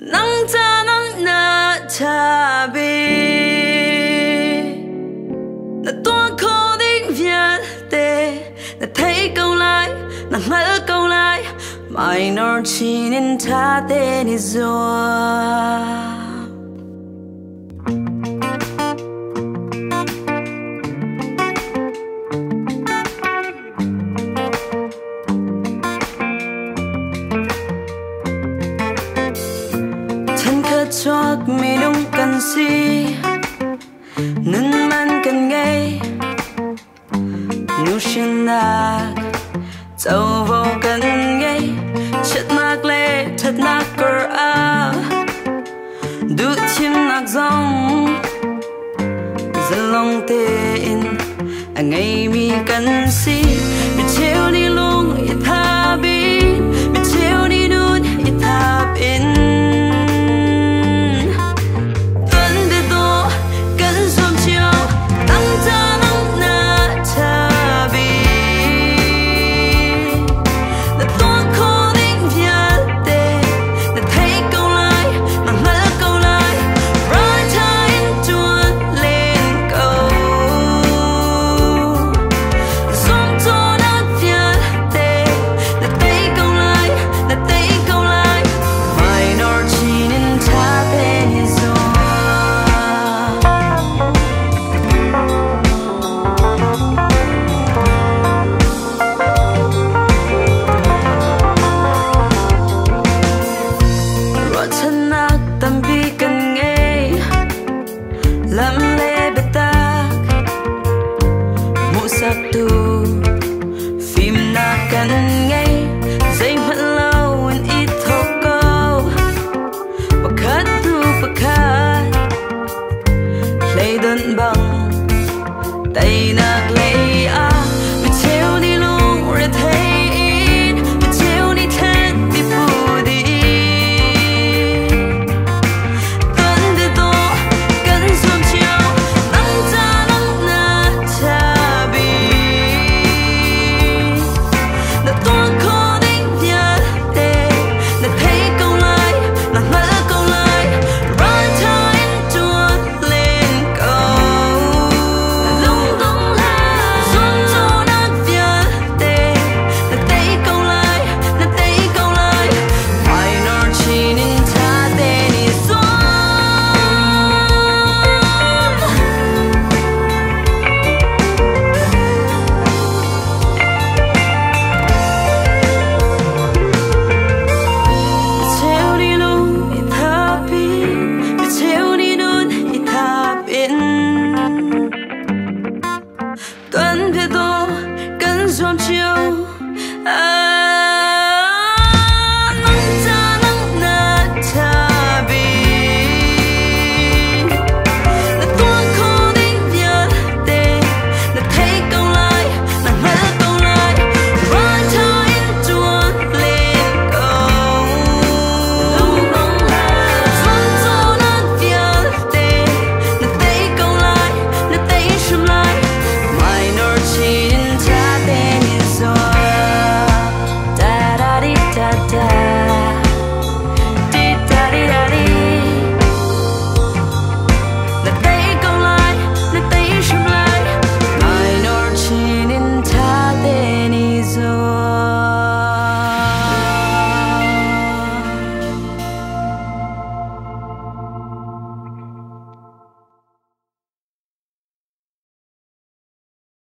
能咋能那差别？那多可的面的，那太够来，那没够来，买那儿去年他的你做。Mi nung kan si nun man kan ngay nu shin nak châu vô kan ngay chất nak lệ thật nak cơ a du chim nak zong dân te in ngay mi kan si đơn bằng tay nàng